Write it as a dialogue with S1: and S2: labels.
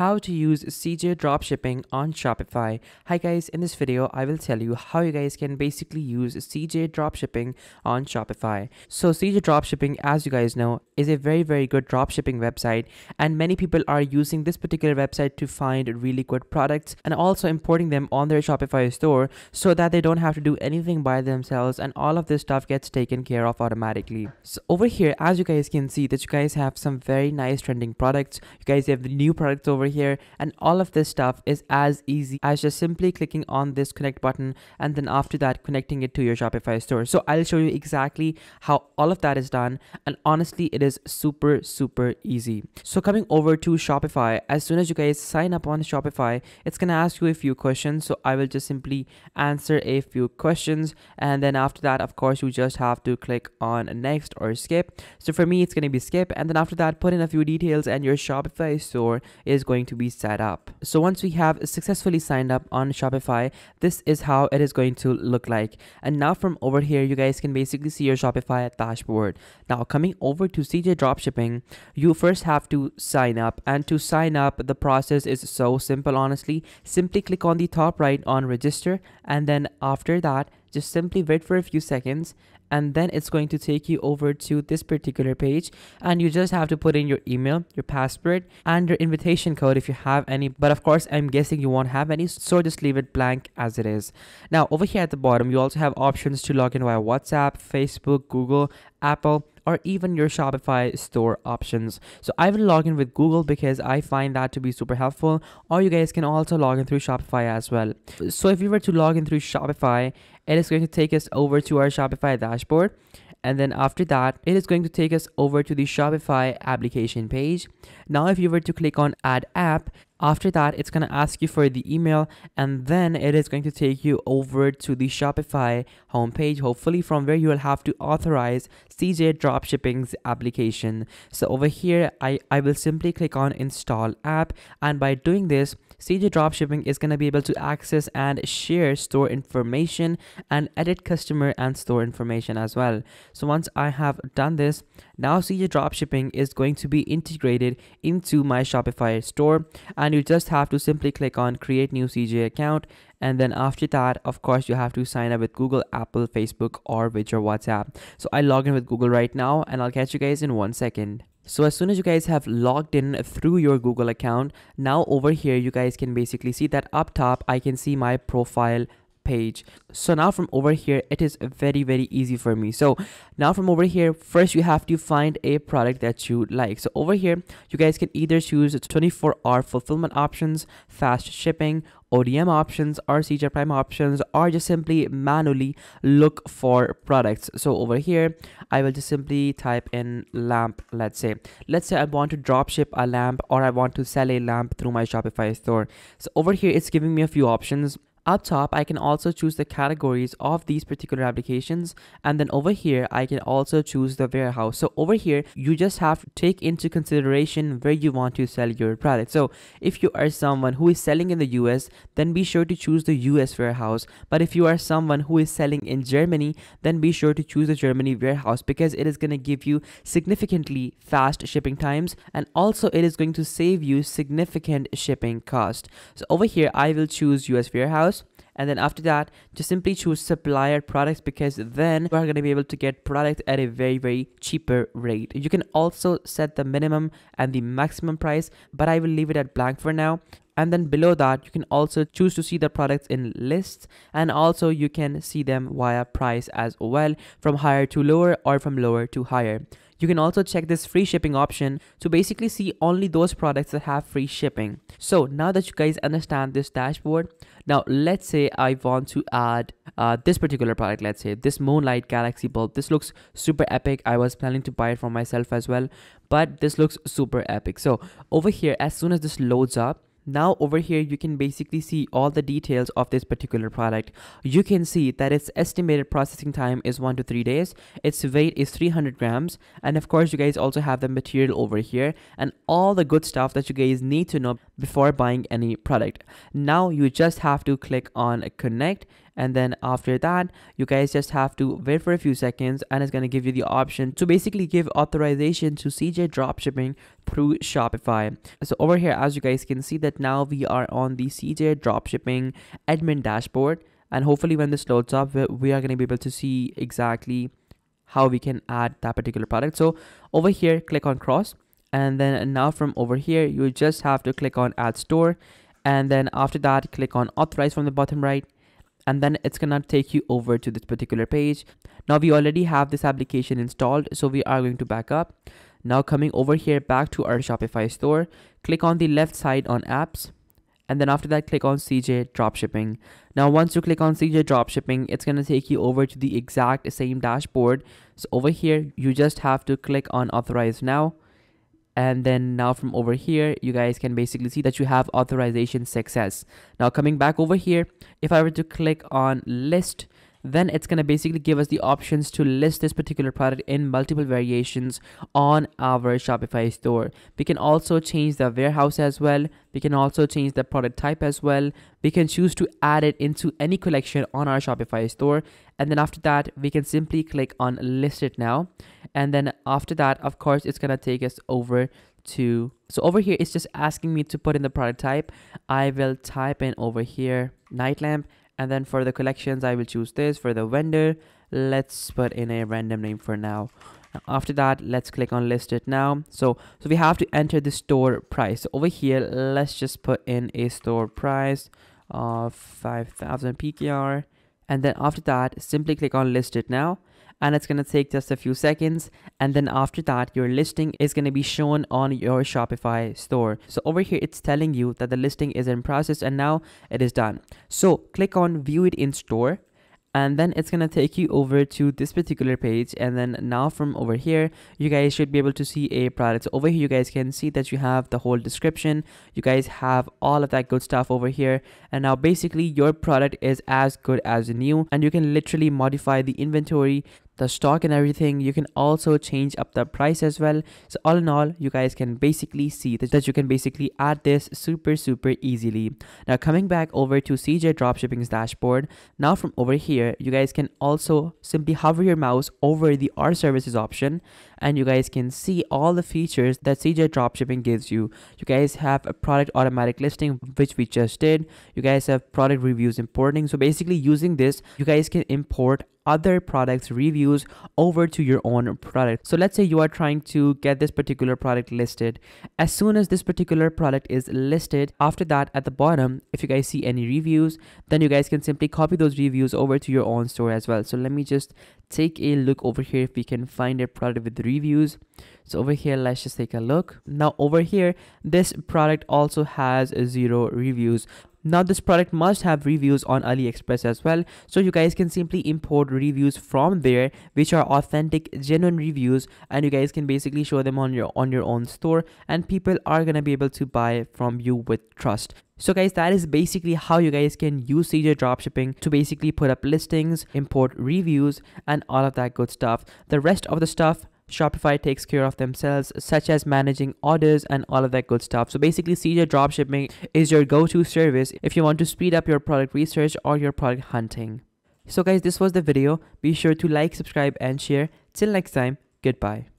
S1: how to use CJ dropshipping on Shopify. Hi guys, in this video I will tell you how you guys can basically use CJ dropshipping on Shopify. So CJ dropshipping as you guys know is a very very good dropshipping website and many people are using this particular website to find really good products and also importing them on their Shopify store so that they don't have to do anything by themselves and all of this stuff gets taken care of automatically. So over here as you guys can see that you guys have some very nice trending products. You guys have new products over here and all of this stuff is as easy as just simply clicking on this connect button and then after that connecting it to your Shopify store. So I'll show you exactly how all of that is done and honestly it is super super easy. So coming over to Shopify as soon as you guys sign up on Shopify it's gonna ask you a few questions so I will just simply answer a few questions and then after that of course you just have to click on next or skip. So for me it's gonna be skip and then after that put in a few details and your Shopify store is going to be set up. So once we have successfully signed up on Shopify, this is how it is going to look like. And now from over here, you guys can basically see your Shopify dashboard. Now coming over to CJ Dropshipping, you first have to sign up. And to sign up, the process is so simple, honestly. Simply click on the top right on register. And then after that, just simply wait for a few seconds and then it's going to take you over to this particular page and you just have to put in your email your password and your invitation code if you have any but of course i'm guessing you won't have any so just leave it blank as it is now over here at the bottom you also have options to log in via whatsapp facebook google apple or even your Shopify store options. So I will log in with Google because I find that to be super helpful or you guys can also log in through Shopify as well. So if you were to log in through Shopify, it is going to take us over to our Shopify dashboard and then after that it is going to take us over to the Shopify application page. Now if you were to click on add app after that, it's going to ask you for the email and then it is going to take you over to the Shopify homepage, hopefully from where you will have to authorize CJ Dropshipping's application. So over here, I, I will simply click on install app and by doing this, CJ Dropshipping is going to be able to access and share store information and edit customer and store information as well. So once I have done this, now CJ Dropshipping is going to be integrated into my Shopify store and you just have to simply click on create new CJ account and then after that of course you have to sign up with Google, Apple, Facebook or with your WhatsApp. So I log in with Google right now and I'll catch you guys in one second. So as soon as you guys have logged in through your Google account, now over here you guys can basically see that up top I can see my profile page so now from over here it is very very easy for me so now from over here first you have to find a product that you like so over here you guys can either choose 24 hour fulfillment options fast shipping ODM options or CJ Prime options or just simply manually look for products. So over here, I will just simply type in lamp, let's say. Let's say I want to drop ship a lamp or I want to sell a lamp through my Shopify store. So over here, it's giving me a few options. Up top, I can also choose the categories of these particular applications. And then over here, I can also choose the warehouse. So over here, you just have to take into consideration where you want to sell your product. So if you are someone who is selling in the US, then be sure to choose the US warehouse. But if you are someone who is selling in Germany, then be sure to choose the Germany warehouse because it is going to give you significantly fast shipping times. And also it is going to save you significant shipping cost. So over here, I will choose US warehouse and then after that just simply choose supplier products because then you are going to be able to get product at a very very cheaper rate. You can also set the minimum and the maximum price but i will leave it at blank for now and then below that you can also choose to see the products in lists and also you can see them via price as well from higher to lower or from lower to higher you can also check this free shipping option to basically see only those products that have free shipping. So now that you guys understand this dashboard, now let's say I want to add uh, this particular product, let's say this Moonlight Galaxy bulb. This looks super epic. I was planning to buy it for myself as well, but this looks super epic. So over here, as soon as this loads up, now over here you can basically see all the details of this particular product. You can see that its estimated processing time is one to three days. Its weight is 300 grams. And of course you guys also have the material over here and all the good stuff that you guys need to know before buying any product. Now you just have to click on connect and then after that you guys just have to wait for a few seconds and it's going to give you the option to basically give authorization to CJ dropshipping through Shopify. So over here as you guys can see that now we are on the CJ dropshipping admin dashboard and hopefully when this loads up we are going to be able to see exactly how we can add that particular product. So over here click on cross and then now from over here you just have to click on add store and then after that click on authorize from the bottom right and then it's gonna take you over to this particular page now we already have this application installed so we are going to back up now coming over here back to our shopify store click on the left side on apps and then after that click on CJ dropshipping. Now once you click on CJ dropshipping, it's to take you over to the exact same dashboard. So over here, you just have to click on authorize now and then now from over here you guys can basically see that you have authorization success. Now coming back over here if i were to click on list then it's going to basically give us the options to list this particular product in multiple variations on our Shopify store. We can also change the warehouse as well. We can also change the product type as well. We can choose to add it into any collection on our Shopify store. And then after that, we can simply click on list it now. And then after that, of course, it's going to take us over to so over here it's just asking me to put in the product type i will type in over here night lamp and then for the collections I will choose this. For the vendor let's put in a random name for now. After that let's click on list it now. So so we have to enter the store price. So over here let's just put in a store price of 5000 pkr and then after that simply click on list it now and it's going to take just a few seconds. And then after that your listing is going to be shown on your Shopify store. So over here it's telling you that the listing is in process and now it is done. So click on view it in store and then it's gonna take you over to this particular page. And then now from over here you guys should be able to see a product. So over here you guys can see that you have the whole description. You guys have all of that good stuff over here. And now basically your product is as good as new and you can literally modify the inventory the stock and everything you can also change up the price as well so all in all you guys can basically see that, you can basically add this super super easily now coming back over to cj dropshipping's dashboard now from over here you guys can also simply hover your mouse over the r services option and you guys can see all the features that CJ dropshipping gives you. You guys have a product automatic listing, which we just did. You guys have product reviews importing. So basically using this, you guys can import other products reviews over to your own product. So let's say you are trying to get this particular product listed. As soon as this particular product is listed, after that at the bottom, if you guys see any reviews, then you guys can simply copy those reviews over to your own store as well. So let me just take a look over here if we can find a product with reviews so over here let's just take a look now over here this product also has zero reviews now this product must have reviews on AliExpress as well. So you guys can simply import reviews from there which are authentic genuine reviews and you guys can basically show them on your on your own store and people are going to be able to buy from you with trust. So guys, that is basically how you guys can use CJ dropshipping to basically put up listings, import reviews, and all of that good stuff. The rest of the stuff Shopify takes care of themselves, such as managing orders and all of that good stuff. So basically, CJ Dropshipping is your go-to service if you want to speed up your product research or your product hunting. So guys, this was the video. Be sure to like, subscribe, and share. Till next time, goodbye.